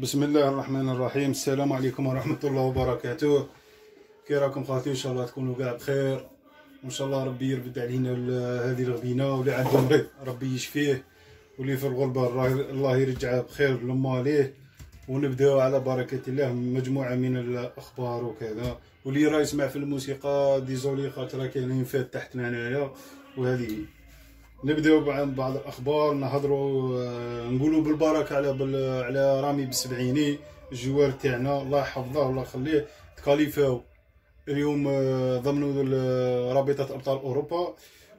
بسم الله الرحمن الرحيم السلام عليكم ورحمة الله وبركاته كي راكم خواتي ان شاء الله تكونوا كاع بخير وان شاء الله ربي يربد علينا هذه الغبينة واللي عنده مريض ربي يشفيه واللي في الغربة الله- الله يرجعه بخير لما ليه ونبداو على بركة الله مجموعة من الأخبار وكذا واللي راه يسمع في الموسيقى ديزولي خاطر كاينين فات تحتنا هنايا وهذه نبداو بعض الأخبار نهضروا آه، نقولوا بالبركة على بال على رامي بالسبعيني الجوار تاعنا. الله يحفظه الله يخليه. تكاليفاو اليوم آه، ضمنوا رابطة أبطال أوروبا.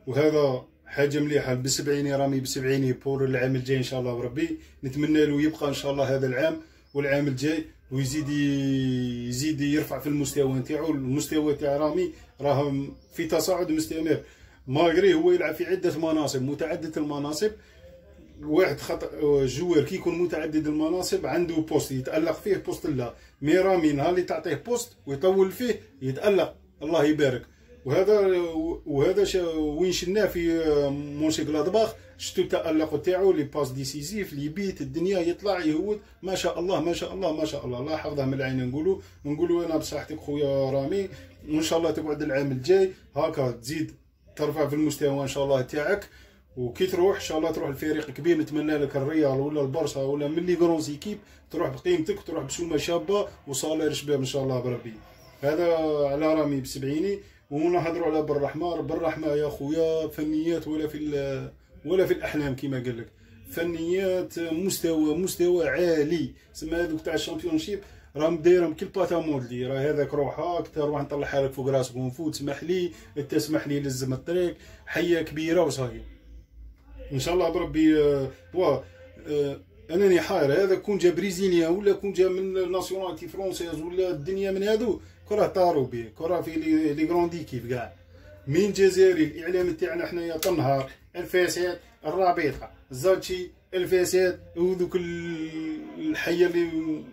وهذا حاجة مليحة. بالسبعيني رامي بالسبعيني بور العام الجاي إن شاء الله بربي. نتمنى له يبقى إن شاء الله هذا العام. والعام الجاي ويزيد يزيد يرفع في المستوى نتاعو. المستوى تاع رامي راه في تصاعد مستمر. ماغري هو يلعب في عدة مناصب متعدده المناصب. واحد خط joueur كي يكون متعدد المناصب عنده poste يتألق فيه poste لا. mais رامي نهار اللي تعطيه poste ويطول فيه يتألق. الله يبارك. وهذا وهذا وين شناه في مونشنغلادباخ؟ شتو التالق تاعو les passes décisives les buts الدنيا يطلع يهود. ما شاء الله ما شاء الله ما شاء الله. الله يحفظه من العين نقولوا نقولوا أنا بصحتك خويا رامي. وإن شاء الله تقعد العام الجاي هكا تزيد ترفع في المستوى إن شاء الله تاعك. وكي تروح إن شاء الله تروح لفريق كبير نتمنى لك الريال ولا البرشا ولا من les grandes équipes تروح بقيمتك تروح بسومة شابة و salaire شباب إن شاء الله بربي. هذا على رامي بن سبعيني. ونهضروا على بن رحمة بن رحمة يا خويا فنيات ولا في ولا في الأحلام كما قال لك. فنيات مستوى مستوى عالي. سما هذوك تاع ال Championship. راهم دايرهم كل pâte à modeler راه هذاك روح هاك تروح نطلعها لك فوق راسك ونفوت تسمح لي انت لي لزم الطريق حية كبيرة وصاي. إن شاء الله بربي آه، وا آه، أنني حاير هذا كون جا بريزيليان ولا كون جا من ناسيوناليتي فرونسيز ولا الدنيا من هادو كره طاروا به كره في لي لي غروند ايكيب كاع. مين جزائري الإعلام تاعنا حنايا تنهار الفاسد الرابطة زاتشي الفساد وذوك ال- الحية اللي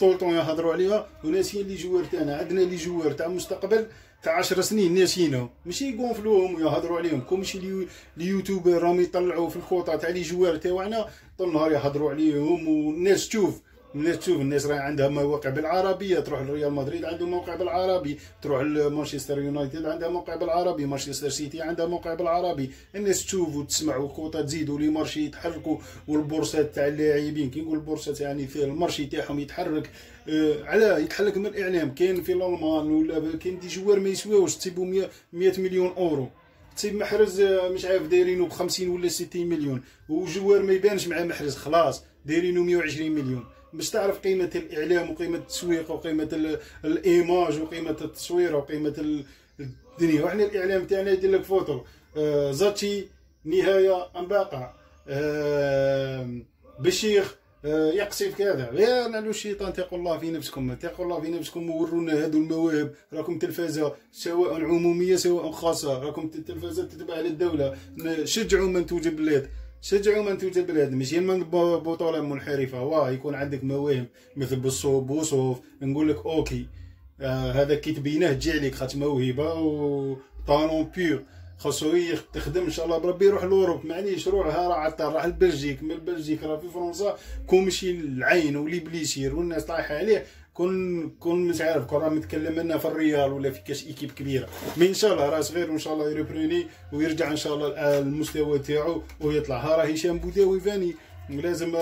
طول طول يهضروا عليها. وناسيين لي جوار تاعنا. عندنا لي جوار تاع مستقبل تاع 10 سنين ناسينهم ماشي يقونفلوهم ويهضروا عليهم. les ال youtubeurs راهم يطلعوا في ال cote تاع les joueurs تاعنا طول النهار يهضروا عليهم. والناس تشوف. الناس تشوف الناس راه عندها مواقع بالعربية تروح لريال مدريد عنده موقع بالعربي تروح لمانشستر يونايتد عندها موقع بالعربي مانشستر سيتي عندها موقع بالعربي. الناس تشوف وتسمع وال cote تزيد و les marchés يتحركوا والبورصات تاع اللاعبين كي نقول البورصات يعني في ال marché تاعهم يتحرك آه على يتحرك من الإعلام. كاين في الألمان ولا كاين des joueurs ما يسواوش تسيبوا 100 100 مليون أورو. تسيب محرز آه، مش عارف دايرينو ب 50 ولا 60 مليون. و joueur ما يبانش مع محرز خلاص دايرينو 120 مليون. باش تعرف قيمة الإعلام وقيمة التسويق وقيمة ال- ال image وقيمة التصوير وقيمة ال- الدنيا. وحنا الإعلام تاعنا يدير لك فوتو. آه، زطشي نهاية أمباقع آه، بشيخ آه، يقصف كذا. يا نعلو الشيطان تقول الله في نفسكم تقول الله في نفسكم وورونا هذو المواهب. راكم تلفازة سواء عمومية سواء خاصة. راكم تلفازة تتبع للدولة. شجعوا من توجد بلاد شجعوا من توجد بلاد ماشي من ب- بطولة منحرفة. واه يكون عندك مواهب مثل بوصوف بوصوف نقول لك أوكي. آه هذا كي تبيناه تجي عليك خاطر موهبة و طالون بيور خاصو تخدم إن شاء الله بربي يروح لوروب معليش روح ها راه عطار راح لبلجيك. من بلجيك راه في فرنسا كون مشي العين ولي بليسير والناس طايحة عليه. كون كون مش عارف كون راه متكلم لنا في الريال ولا في كاش إيكيب كبيرة. مي إن شاء الله راه صغير وان شاء الله يريبروني ويرجع إن شاء الله المستوى تاعو ويطلع. ها راه هشام بوداوي فاني لازم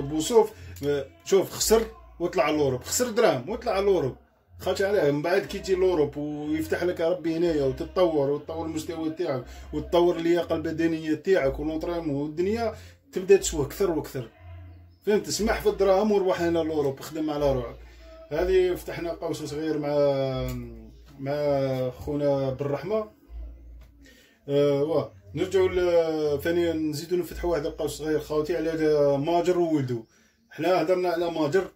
بوصوف. شوف خسر وطلع لوروب خسر دراهم وطلع لوروب خاطر علاه من بعد كي تجي لوروب ويفتح لك ربي هنايا وتتطور وتطور المستوى تاعك وتطور اللياقة البدنية تاعك والونطريمون والدنيا تبدأ تسوى أكثر وأكثر. فهمت؟ اسمح في الدراهم وروح هنا لوروب خدم على روحك هذه فتحنا قوس صغير مع مع خونا بالرحمة. آه نرجعوا ثانيا نزيدوا نفتحوا واحد القوس صغير خاوتي على ماجر وولدو. حنا هضرنا على ماجر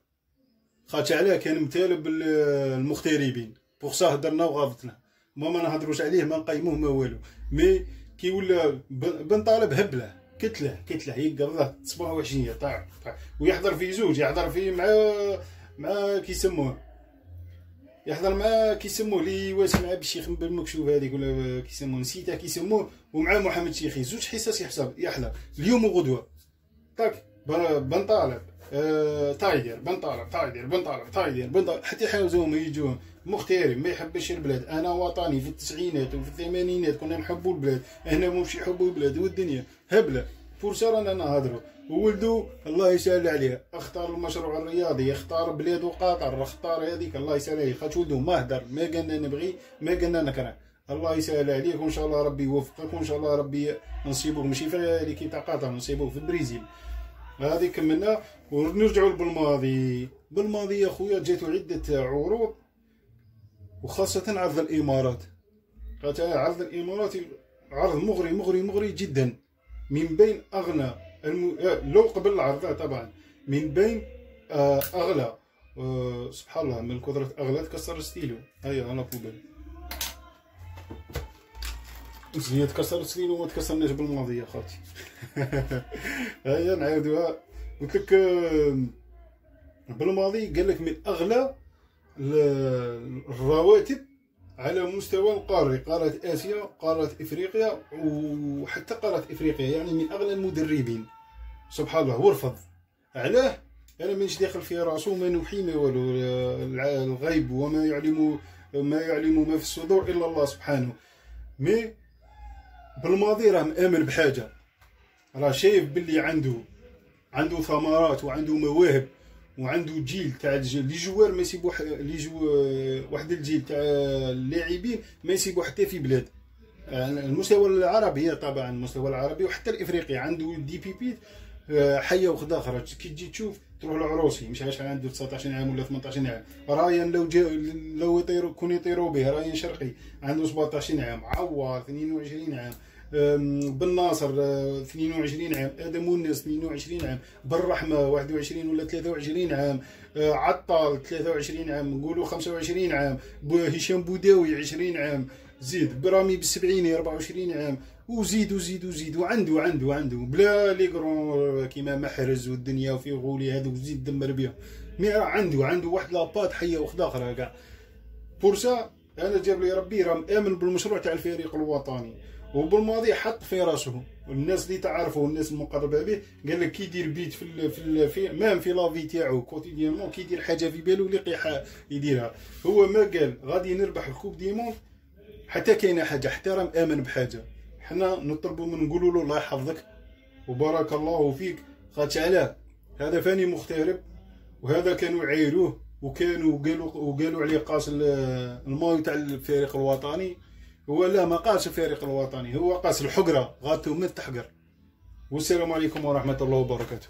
خاطر عليه كان متالب المغتربين بوغ سا هضرنا وغابطنا ما ما نهضروش عليه ما نقيموه ما والو. مي كي ولا بن طالب هبله كتله كتله. يقرضه 27 طاع طاع ويحضر فيه زوج يحضر فيه مع مع كيسموه. يحضر مع كيسموه لي واسم مع بالشيخ بالمكشوف هذيك ولا كيسموه. نسيته كيسموه. ومع محمد شيخي. زوج حصص يحسب يحضر. اليوم وغدوه طاك. بن طالب. آه تايدر بن طالب. تايدر بن طالب. تايدر بن طالب. حتى يحاوزوهم يجون. مغترب ما يحبش البلاد. أنا وطني في التسعينات وفي الثمانينات كنا نحبوا البلاد. هنا مش يحبوا البلاد والدنيا. هبلة. فرصه رانا نهضروا وولدو الله يسهل عليه. اختار المشروع الرياضي اختار بلاد وقطر اختار هذيك الله يسهل عليه. خاطر ولدو ما هدر ما قالنا نبغي ما قالنا نكره. الله يسهل عليك وإن شاء الله ربي يوفقك وإن شاء الله ربي نصيبوك ماشي في ليكيب تاع قطر نصيبوك في البرازيل هذه كملنا ونرجعوا بالماضي بالماضي يا خويا جاتو عدة عروض وخاصة عرض الإمارات. عرض الإمارات عرض مغري مغري مغري جدا. من بين أغنى الم... لو قبل العرض طبعا من بين آه، أغلى آه، سبحان الله من قدرة أغلى تكسر ستيلو هيا أنا فوبل هي تكسر ستيلو وما تكسرناش بالماضي يا خاطي هيا نعاودوها. قلت لك آه، بالماضي قال لك من أغلى الرواتب على مستوى القاري قارة آسيا قارة إفريقيا وحتى قارة إفريقيا يعني من أغلى المدربين. سبحان الله ورفض علاه أنا مانيش داخل في راسو ما نوحي ما والو الغيب وما يعلم ما يعلم ما في الصدور إلا الله سبحانه. مي بالماضي راه مآمن بحاجة. راه شايف باللي عنده عنده ثمرات وعنده مواهب. وعنده جيل تاع لي جوار ما يسيبو لي جو واحد الجيل تاع اللاعبين ما يسيبو حتى في بلاد. المستوى العربي طبعا المستوى العربي وحتى الإفريقي عنده دي بي بي آه، حية وخدا خرج كي تجي تشوف تروح لعروسي مش عارف عنده 19 عام ولا 18 عام. رايان لو جا لو يطيروا كون يطيروا به رايان شرقي عنده 17 عام عوار 22 عام. بن ناصر 22 آه، عام آدم ونس 22 عام بالرحمه 21 ولا 23 عام آه، عطال 23 عام نقولوا 25 عام هشام بوداوي 20 عام زيد برامي بالسبعيني 24 عام وزيد وزيد وزيد وعنده عنده عنده بلا لي كرون كيما محرز والدنيا وفي غولي هذوك زيد دمر بهم مي عنده عنده واحد لاباط حية واحدة أخرى كاع. بورسا أنا جاب لي ربي راه مامن بالمشروع تاع الفريق الوطني. وبالماضي حط في راسه. الناس اللي تعرفه والناس المقربة به قال لك كي يدير بيت في ال في في مام في لافي تاعو كوتيديانمون كي يدير حاجة في بالو اللي يديرها. هو ما قال غادي نربح الكوب ديمون حتى كاينة حاجة حتى راه مامن بحاجة. حنا نطلبوا من نقولوا له الله يحفظك وبارك الله فيك. خاطش علاه هذا فاني مغترب وهذا كانوا يعايروه وكانوا قالوا وقالوا عليه قاس الماي تاع الفريق الوطني. هو لا ما قاس الفريق الوطني هو قاس الحقره غاتو من تحقر والسلام عليكم ورحمة الله وبركاته.